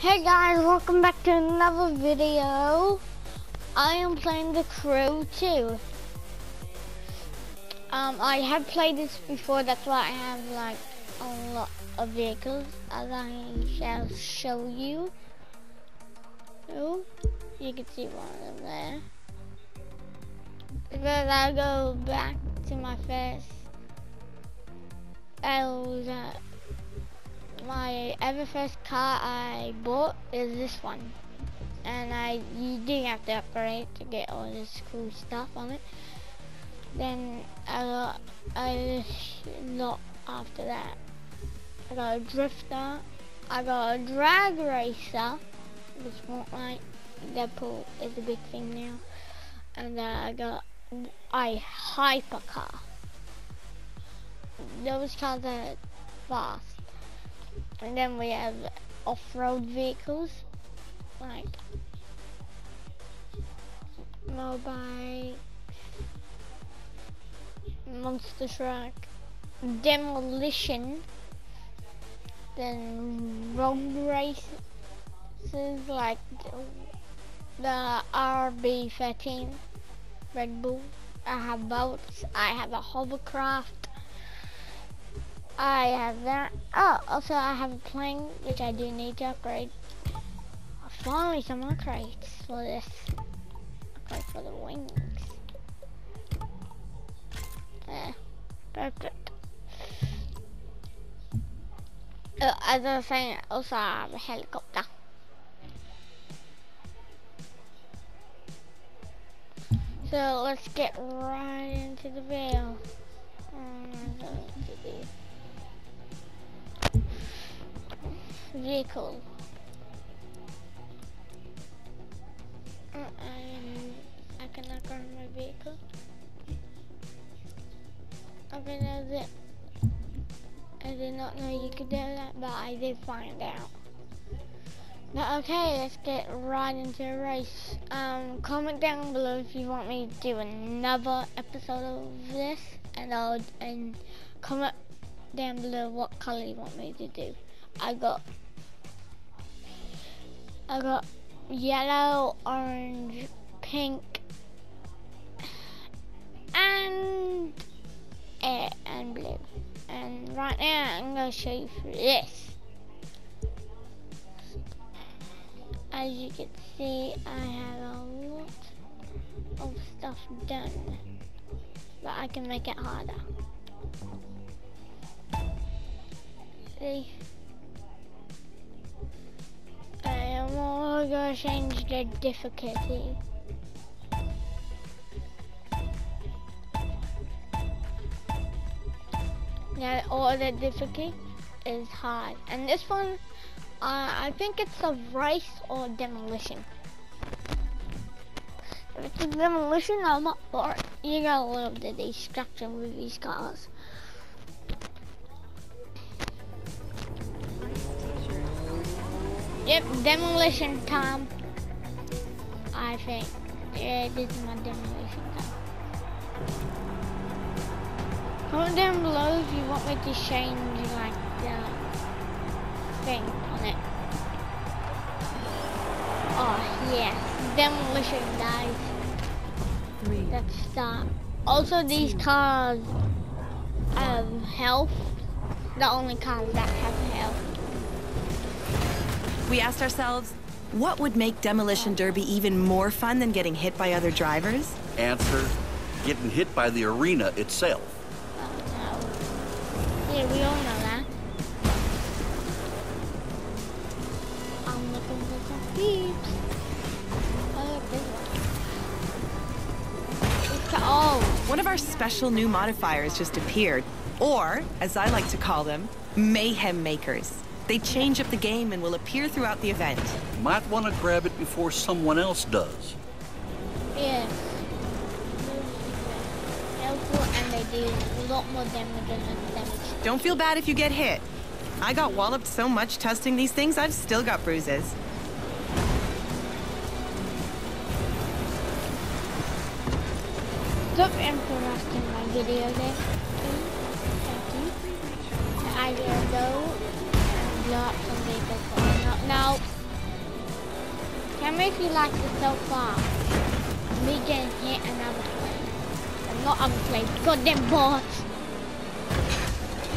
Hey guys, welcome back to another video. I am playing The Crew 2. Um, I have played this before, that's why I have like a lot of vehicles as I shall show you. Oh, you can see one of them there. Because I go back to my first, I was, uh, my ever first car I bought is this one. And I you do have to upgrade to get all this cool stuff on it. Then I got a lot after that. I got a drifter, I got a drag racer, which won't like Deadpool is a big thing now. And uh, I got a hypercar. Those cars are fast. And then we have off-road vehicles, like mobile, monster truck, demolition, then road races like the RB13 Red Bull. I have boats, I have a hovercraft, I have that. Oh, also I have a plane, which I do need to upgrade. Finally, some upgrades for this. Upgrade for the wings. There. Perfect. Uh, as I was saying, also I have a helicopter. So let's get right into the video. Vehicle. Uh, um, I cannot run my vehicle. Okay, that's it. I did not know you could do that, but I did find out. But okay, let's get right into the race. Um, comment down below if you want me to do another episode of this, and I'll and comment down below what color you want me to do. I got I got yellow, orange, pink, and and blue. And right now I'm gonna show you this. As you can see, I have a lot of stuff done, but I can make it harder. See? I am gonna change the difficulty. Now all the difficulty is hard. And this one, uh, I think it's a race or demolition. If it's a demolition, I'm up for it. You got a little bit of destruction with these cars. Yep, demolition time. I think. Yeah, this is my demolition time. Comment down below if you want me to change like the thing on it. Oh yes, demolition guys. Three. Let's start. Also these cars have health. The only cars that have health. We asked ourselves, what would make Demolition Derby even more fun than getting hit by other drivers? Answer, getting hit by the arena itself. Oh no. Yeah, we all know that. I'm looking for some peeps. Oh, one. Oh, One of our special new modifiers just appeared, or, as I like to call them, mayhem makers. They change up the game and will appear throughout the event. Might want to grab it before someone else does. yes. Helpful and they do a lot more damage than damage. Don't feel bad if you get hit. I got walloped so much testing these things, I've still got bruises. Stop interrupting my video there. Thank you. I will go up vehicles. No, no. me if you like it so far. Me getting hit another plane. I'm not other planes. Goddamn bots.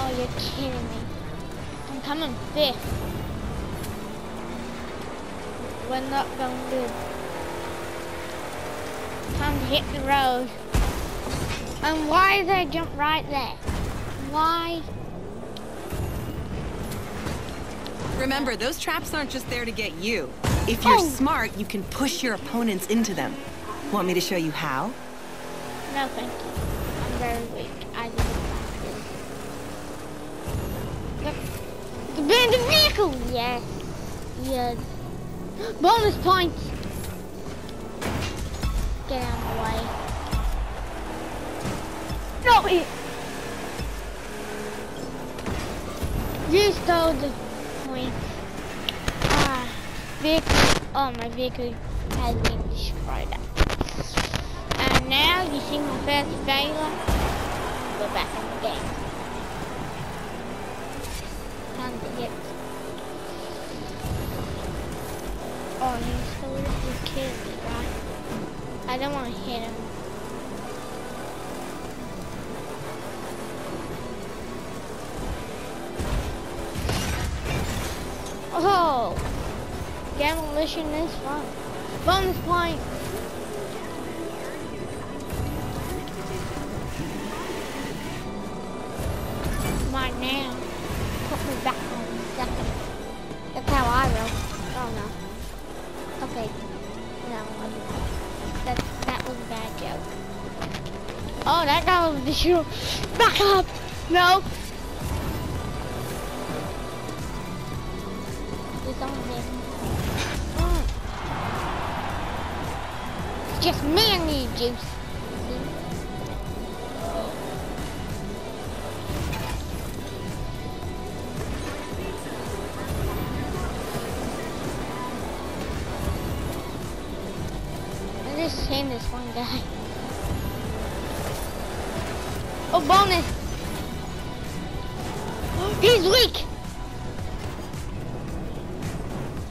Oh, you're kidding me. I'm coming fifth. We're not going good. Time to hit the road. And why did I jump right there? Why? Remember, those traps aren't just there to get you. If you're Oh. smart, you can push your opponents into them. Want me to show you how? No, thank you. I'm very weak. I didn't practice. The abandoned vehicle! Yes. Yes. Bonus points! Get out of the way. No, it. Vehicle. Oh, my vehicle has been destroyed. And now you see my first failure. Back in the game. Time to get. Oh, he's still with kid, right? I don't want to hit him. Demolition is fun. Bonus point! My now. Put me back on second. That's how I roll. Oh no. Okay. No, that that was a bad joke. Oh, that guy was the shoe. Back up! No! Just me and you, Juice. I just seen this one guy. Oh, bonus! He's weak!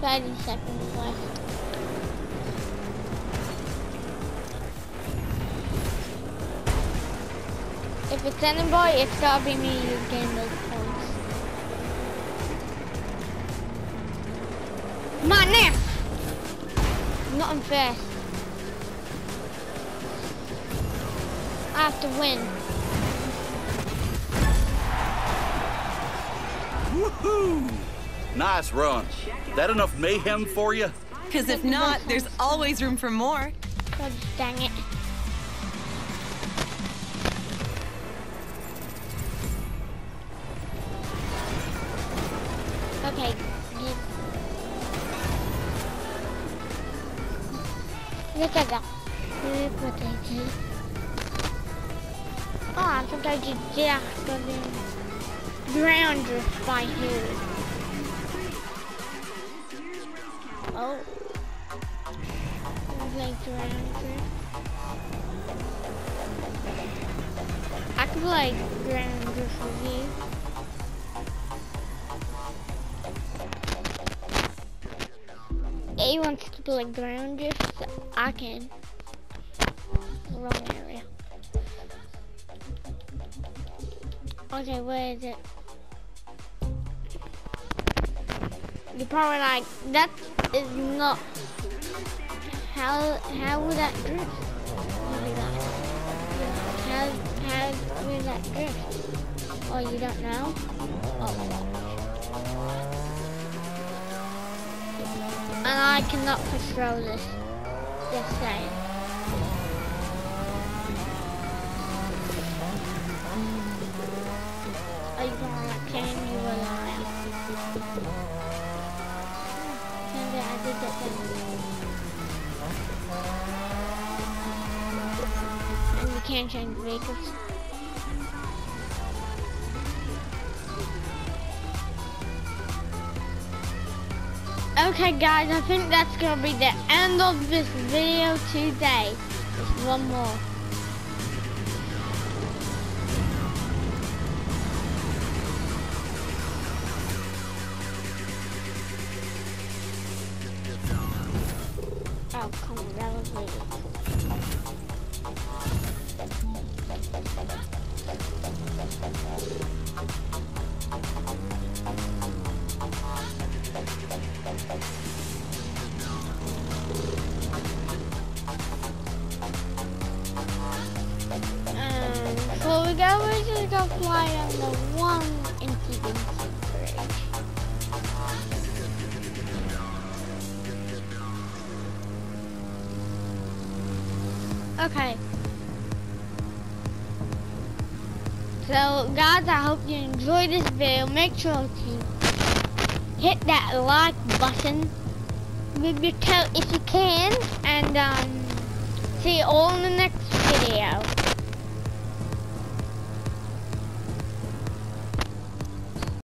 30 seconds left. If it's anybody, it's gotta be me who's getting those points. My on now! Not on first. I have to win. Woohoo! Nice run. That enough mayhem for you? Because if not, there's always room for more. God dang it. Okay. you- Look at that. Oh, I did. Oh, jack but then ground drift by here. Oh. Like drift. I could like ground drift with you. A wants to play ground drift, so I can. Wrong area. Okay, where is it? You're probably like, that is not. How how would that drift? How how would that drift? Oh, you don't know? Oh. I cannot control this. Just saying. Mm. Are you gonna like can you a liar? Candy, I did that thing. And you can't change vehicles. Okay guys, I think that's gonna be the end of this video today. Just one more. Oh, come on, that was really fly on the one bridge. Okay. So guys, I hope you enjoyed this video. Make sure to hit that like button with your toe if you can. And um, see you all in the next video.